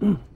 mm